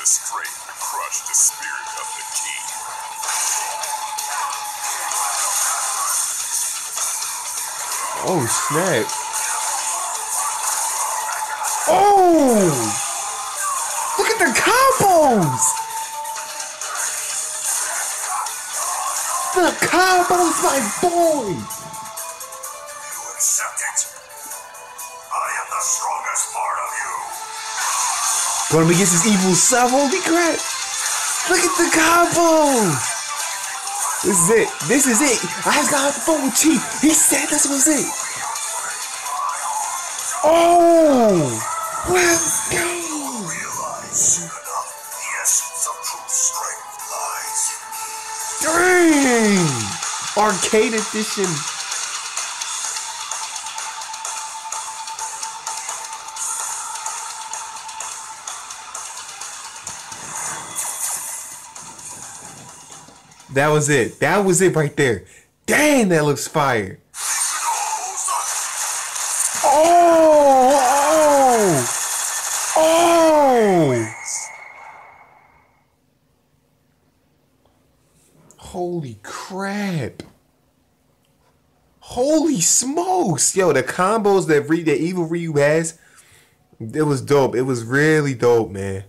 the strength to crush the spirit of the king. Oh snap! Oh! Look at the combos! The combos, my boy! You accept it. I am the strongest part of you. Going up against his evil self, holy crap! Look at the combos! This is it. This is it. I just got off the phone with Chief. He said this was it. Oh! Let's go! Realize enough. The That was it. That was it right there. Dang, that looks fire. Oh! Oh! Oh! Holy crap. Holy smokes. Yo, the combos that Re- that Evil Ryu has, it was dope. It was really dope, man.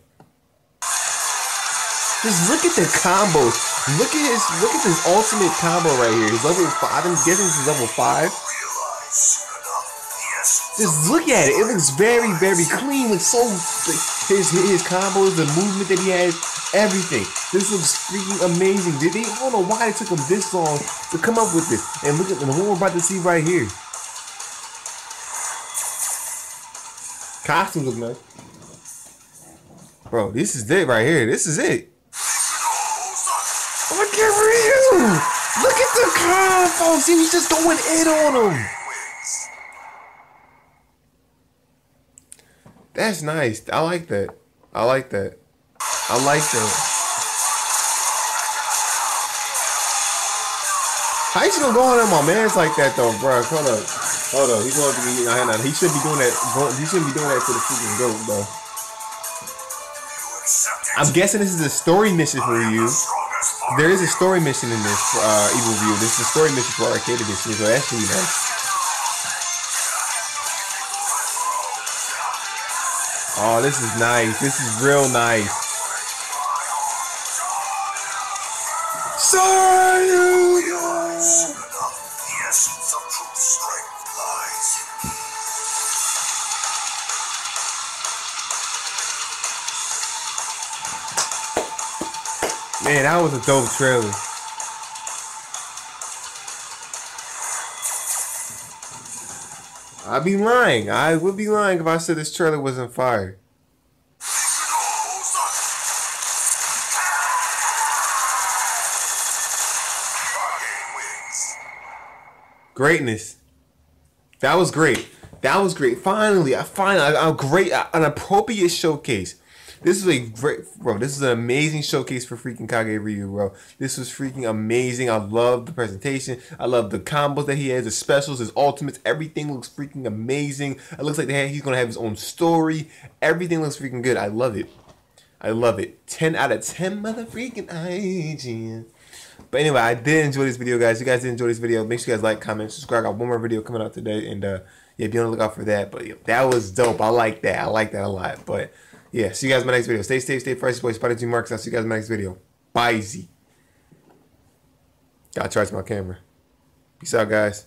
Just look at the combos. Look at his look at this ultimate combo right here. His level five. I'm guessing is level five. The Just look at it. It looks very, very clean. It's so his his combos, the movement that he has, everything. This looks freaking amazing. Did they? I don't know why it took him this long to come up with this. And look at and what we're about to see right here. Costumes look nice, bro. This is it right here. This is it. Look at Ryu. Look at the combos. He was just going in on him. That's nice. I like that. I like that. I like that. How you gonna go on my man's like that though, bro? Hold up. Hold up. He's going to be nah, nah, he should be doing that. He shouldn't be doing that to the freaking goat, it. I'm guessing this is a story mission for you. There is a story mission in this uh, Evil Ryu. This is a story mission for Arcade Edition, so that's really nice. Oh, this is nice. This is real nice. Sayonara! Man, that was a dope trailer. I'd be lying. I would be lying if I said this trailer wasn't fire. Greatness. That was great. That was great. Finally, I finally a great an appropriate showcase. This is a great bro. This is an amazing showcase for freaking Kage Ryu, bro. This was freaking amazing. I love the presentation. I love the combos that he has, the specials, his ultimates. Everything looks freaking amazing. It looks like have, he's gonna have his own story. Everything looks freaking good. I love it. I love it. 10 out of 10 mother freaking IGN. But anyway, I did enjoy this video, guys. If you guys did enjoy this video, make sure you guys like, comment, subscribe. I got one more video coming out today. And uh, yeah, be on the lookout for that. But yeah, that was dope. I like that. I like that a lot. But yeah, see you guys in my next video. Stay safe, stay fresh. Boy, Spider G Marks. I'll see you guys in my next video. Bye, Z. Gotta charge my camera. Peace out, guys.